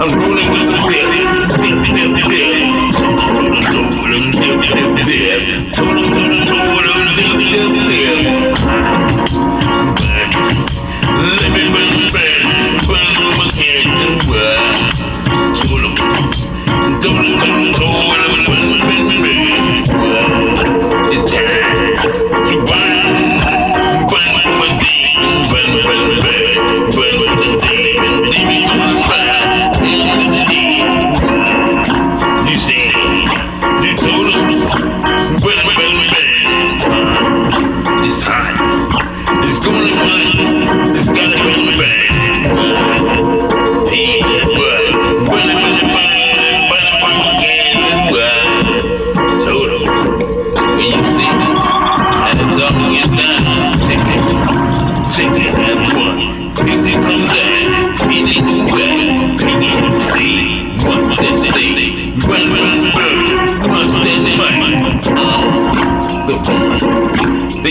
unruly